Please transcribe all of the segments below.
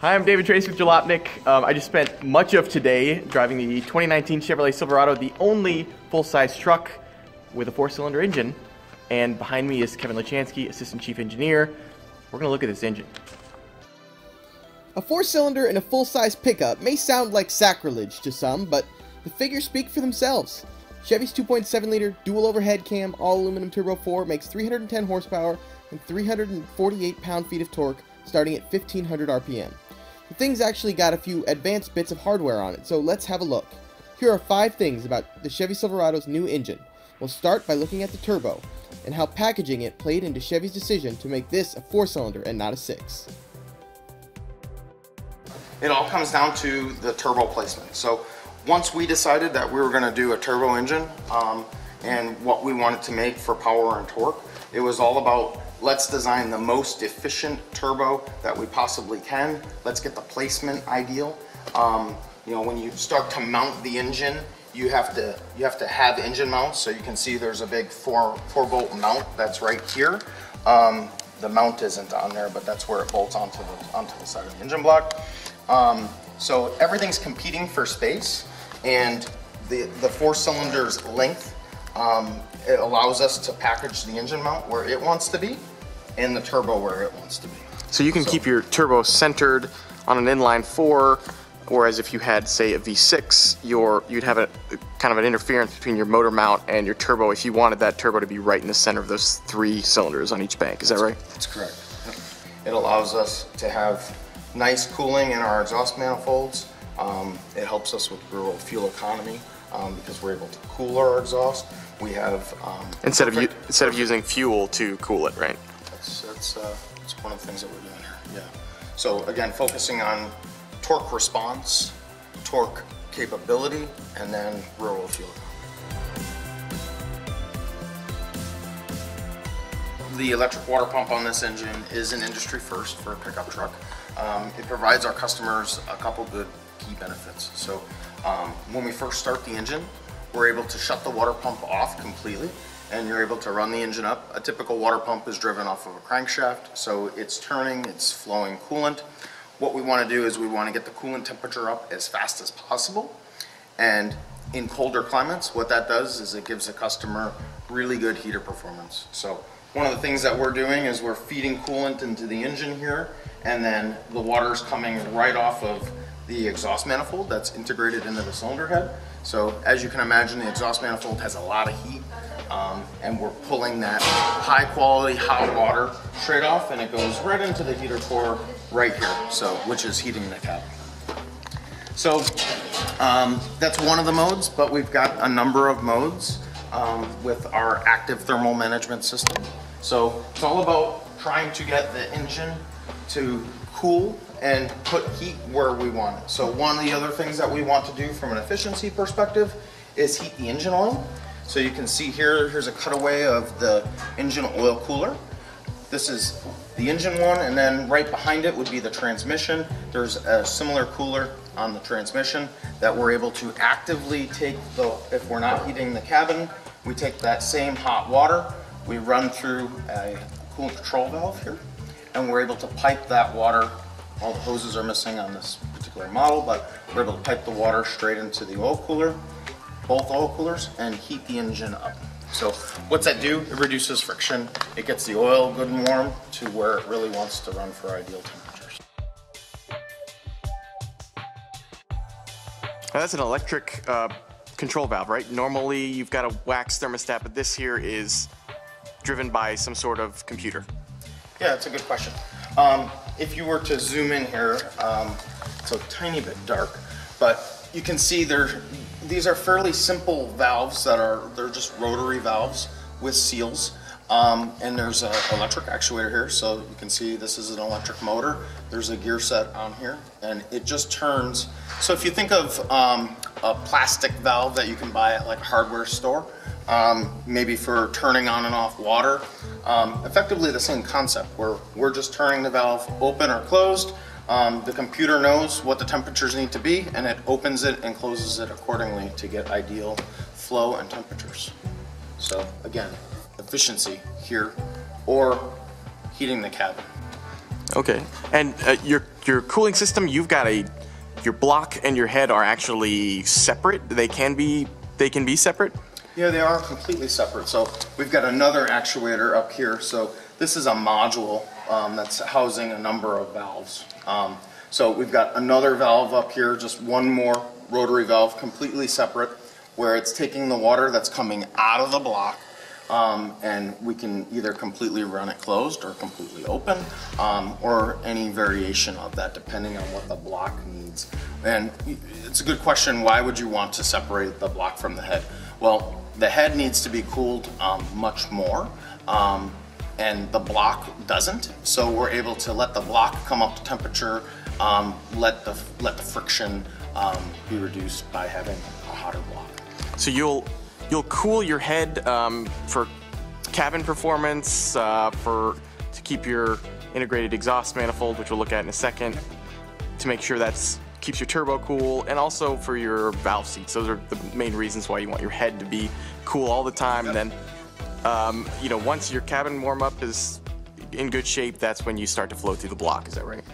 Hi, I'm David Tracy with Jalopnik. Um, I just spent much of today driving the 2019 Chevrolet Silverado, the only full-size truck with a four-cylinder engine. And behind me is Kevin Luchansky, Assistant Chief Engineer. We're going to look at this engine. A four-cylinder and a full-size pickup may sound like sacrilege to some, but the figures speak for themselves. Chevy's 2.7-liter dual overhead cam all-aluminum turbo 4 makes 310 horsepower and 348 pound-feet of torque starting at 1500 RPM. Thing's actually got a few advanced bits of hardware on it, so let's have a look. Here are five things about the Chevy Silverado's new engine. We'll start by looking at the turbo, and how packaging it played into Chevy's decision to make this a four-cylinder and not a six. It all comes down to the turbo placement. So once we decided that we were gonna do a turbo engine um, and what we wanted to make for power and torque, it was all about let's design the most efficient turbo that we possibly can. Let's get the placement ideal. Um, you know, when you start to mount the engine, you have to you have to have engine mounts. So you can see there's a big four four bolt mount that's right here. Um, the mount isn't on there, but that's where it bolts onto the onto the side of the engine block. Um, so everything's competing for space, and the the four cylinders length um, it allows us to package the engine mount where it wants to be, and the turbo where it wants to be. So you can So- keep your turbo centered on an inline four, whereas if you had, say, a V6, your you'd have a kind of an interference between your motor mount and your turbo if you wanted that turbo to be right in the center of those three cylinders on each bank. Is that right? That's correct. It allows us to have nice cooling in our exhaust manifolds. Um, it helps us with rural fuel economy um, because we're able to cool our exhaust. We have um, Instead of instead of using fuel to cool it, right? That's, that's, uh, that's one of the things that we're doing here, yeah. So again, focusing on torque response, torque capability, and then rural fuel. The electric water pump on this engine is an industry first for a pickup truck. Um, it provides our customers a couple good key benefits. So um, when we first start the engine, we're able to shut the water pump off completely and you're able to run the engine up. A typical water pump is driven off of a crankshaft, so it's turning, it's flowing coolant. What we want to do is we want to get the coolant temperature up as fast as possible. And in colder climates, what that does is it gives the customer really good heater performance. So one of the things that we're doing is we're feeding coolant into the engine here, and then the water is coming right off of the exhaust manifold that's integrated into the cylinder head. So as you can imagine, the exhaust manifold has a lot of heat, um, and we're pulling that high quality hot water straight off, and it goes right into the heater core right here, so which is heating the cabin. So um, that's one of the modes, but we've got a number of modes um, with our active thermal management system. So it's all about trying to get the engine to cool and put heat where we want it. So one of the other things that we want to do from an efficiency perspective is heat the engine oil. So you can see here, here's a cutaway of the engine oil cooler. This is the engine one, and then right behind it would be the transmission. There's a similar cooler on the transmission that we're able to actively take the, if we're not heating the cabin, we take that same hot water, we run through a coolant control valve here, and we're able to pipe that water. All the hoses are missing on this particular model, but we're able to pipe the water straight into the oil cooler, both oil coolers, and heat the engine up. So what's that do? It reduces friction. It gets the oil good and warm to where it really wants to run for ideal temperatures. Now, that's an electric uh, control valve, right? Normally, you've got a wax thermostat, but this here is driven by some sort of computer. Yeah, that's a good question. Um, if you were to zoom in here, um, it's a tiny bit dark, but you can see there, these are fairly simple valves that are, they're just rotary valves with seals. Um, and there's an electric actuator here, so you can see this is an electric motor. There's a gear set on here, and it just turns. So if you think of um, a plastic valve that you can buy at like a hardware store, um, maybe for turning on and off water, um, effectively the same concept where we're just turning the valve open or closed. Um, the computer knows what the temperatures need to be, and it opens it and closes it accordingly to get ideal flow and temperatures. So again, efficiency here or heating the cabin. Okay. And uh, your your cooling system, you've got a your block and your head are actually separate. They can be they can be separate. Yeah, they are completely separate. So we've got another actuator up here. So this is a module um, that's housing a number of valves. Um, so we've got another valve up here, just one more rotary valve, completely separate, where it's taking the water that's coming out of the block um, and we can either completely run it closed or completely open, um, or any variation of that depending on what the block needs. And it's a good question, why would you want to separate the block from the head? Well, the head needs to be cooled um, much more, um, and the block doesn't. So we're able to let the block come up to temperature, um, let the let the friction um, be reduced by having a hotter block. So you'll you'll cool your head um, for cabin performance, uh, for to keep your integrated exhaust manifold, which we'll look at in a second, to make sure that's keeps your turbo cool, and also for your valve seats. Those are the main reasons why you want your head to be cool all the time. And then, um, you know, once your cabin warm up is in good shape, that's when you start to flow through the block. Is that right?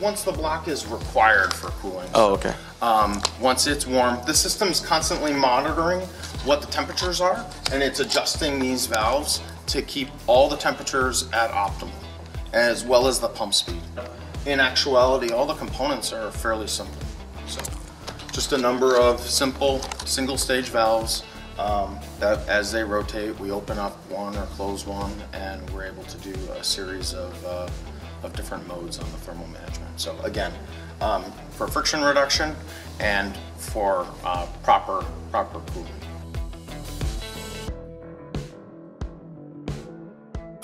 once the block is required for cooling. Oh, okay. Um, once it's warm, the system's constantly monitoring what the temperatures are, and it's adjusting these valves to keep all the temperatures at optimal, as well as the pump speed. In actuality, all the components are fairly simple. So, just a number of simple single stage valves um, that as they rotate, we open up one or close one, and we're able to do a series of uh, of different modes on the thermal management. So again, um, for friction reduction and for uh, proper, proper cooling.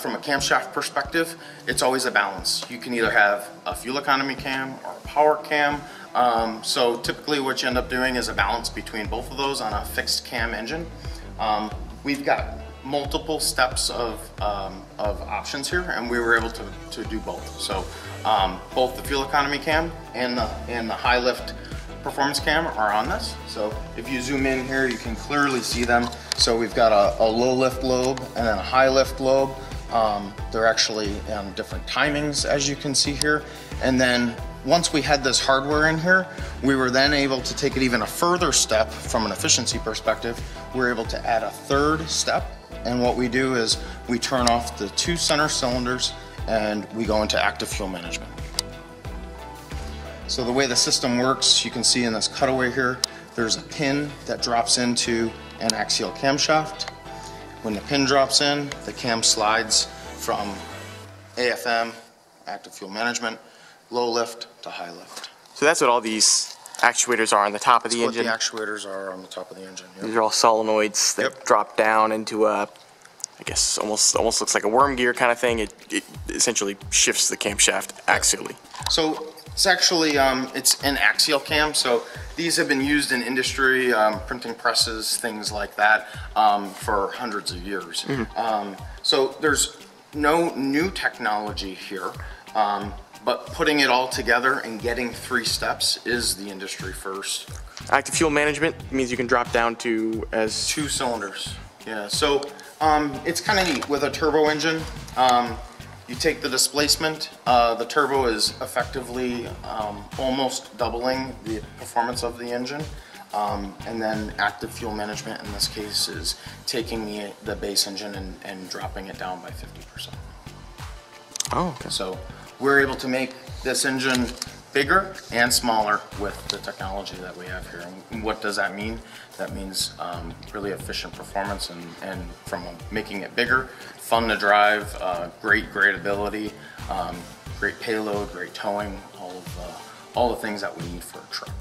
From a camshaft perspective, it's always a balance. You can either have a fuel economy cam or a power cam. Um, so typically what you end up doing is a balance between both of those on a fixed cam engine. Um, we've got multiple steps of, um, of options here and we were able to, to do both. So um, both the fuel economy cam and the, and the high lift performance cam are on this. So if you zoom in here, you can clearly see them. So we've got a, a low lift lobe and then a high lift lobe. Um, they're actually on different timings as you can see here. And then once we had this hardware in here, we were then able to take it even a further step from an efficiency perspective. We are able to add a third step and what we do is we turn off the two center cylinders and we go into active fuel management. So the way the system works, you can see in this cutaway here, there's a pin that drops into an axial camshaft. When the pin drops in, the cam slides from AFM, active fuel management, low lift to high lift. So that's what all these actuators are on the top of the That's engine? what the actuators are on the top of the engine. yep. These are all solenoids that Yep. drop down into a, I guess, almost almost looks like a worm gear kind of thing. It, it essentially shifts the camshaft axially. So it's actually um, it's an axial cam. So these have been used in industry, um, printing presses, things like that, um, for hundreds of years. Um, so there's no new technology here. Um, but putting it all together and getting three steps is the industry first. Active fuel management means you can drop down to as Two cylinders. Yeah, so um, it's kind of neat with a turbo engine. You take the displacement, uh, the turbo is effectively um, almost doubling the performance of the engine. Um, and then active fuel management in this case is taking the, the base engine and, and dropping it down by 50%. oh okay. So we're able to make this engine bigger and smaller with the technology that we have here. And what does that mean? That means um, really efficient performance and, and from making it bigger, fun to drive, uh, great gradability, um, great payload, great towing, all of uh, all the things that we need for a truck.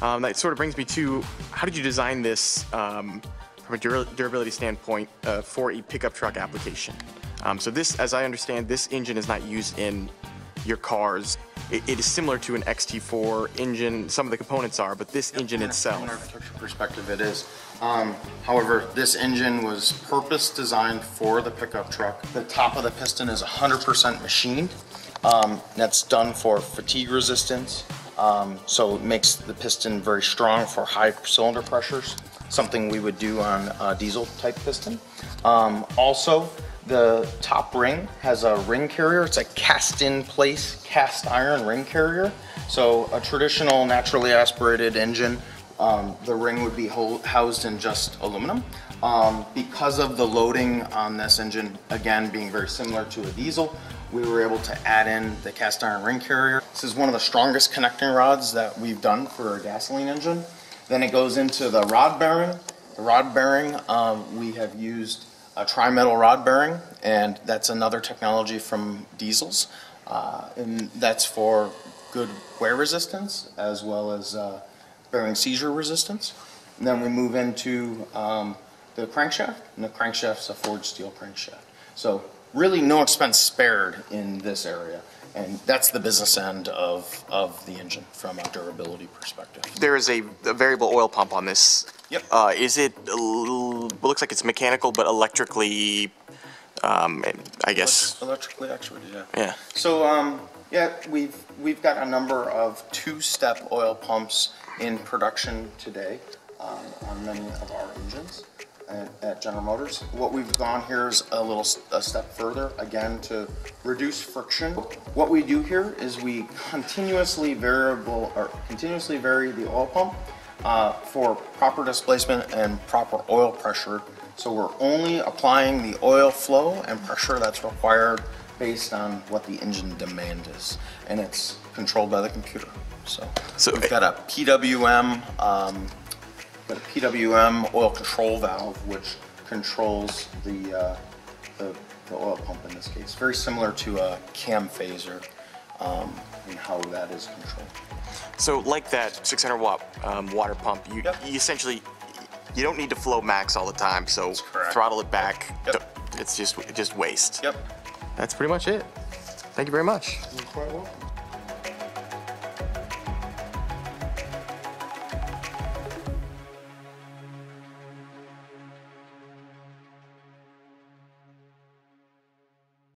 Um, that sort of brings me to how did you design this um, from a durability standpoint uh, for a pickup truck application? Um, so this, as I understand, this engine is not used in your cars. It, it is similar to an XT4 engine. Some of the components are, but this engine itself. From an architecture perspective, it is. Um, however, this engine was purpose designed for the pickup truck. The top of the piston is 100% machined. Um, that's done for fatigue resistance. Um, so it makes the piston very strong for high cylinder pressures, something we would do on a diesel type piston. Um, also, The top ring has a ring carrier. It's a cast-in-place cast iron ring carrier. So a traditional naturally aspirated engine, um, the ring would be housed in just aluminum. Um, because of the loading on this engine, again being very similar to a diesel, we were able to add in the cast iron ring carrier. This is one of the strongest connecting rods that we've done for a gasoline engine. Then it goes into the rod bearing. The rod bearing, um, we have used a tri-metal rod bearing, and that's another technology from diesels. Uh, and that's for good wear resistance as well as uh, bearing seizure resistance. And then we move into um, the crankshaft, and the crankshaft's a forged steel crankshaft. So really no expense spared in this area. And that's the business end of, of the engine from a durability perspective. There is a, a variable oil pump on this. Yep. Uh, is it, looks like it's mechanical, but electrically, um, I guess, Electrically actuated, yeah. yeah. So, um, yeah, we've, we've got a number of two-step oil pumps in production today, um, on many of our engines at, at General Motors. What we've gone here is a little, a step further, again, to reduce friction. What we do here is we continuously variable, or continuously vary the oil pump, uh, for proper displacement and proper oil pressure. So we're only applying the oil flow and pressure that's required based on what the engine demand is, and it's controlled by the computer. So, So- we've got a PWM, um, got a PWM oil control valve which controls the, uh, the, the oil pump in this case. Very similar to a cam phaser um, in how that is controlled. So like that 600 watt um, water pump, you, Yep. you essentially, you don't need to flow max all the time, so throttle it back. Yep. Don't- It's just, just waste. Yep. That's pretty much it. Thank you very much. You're quite welcome.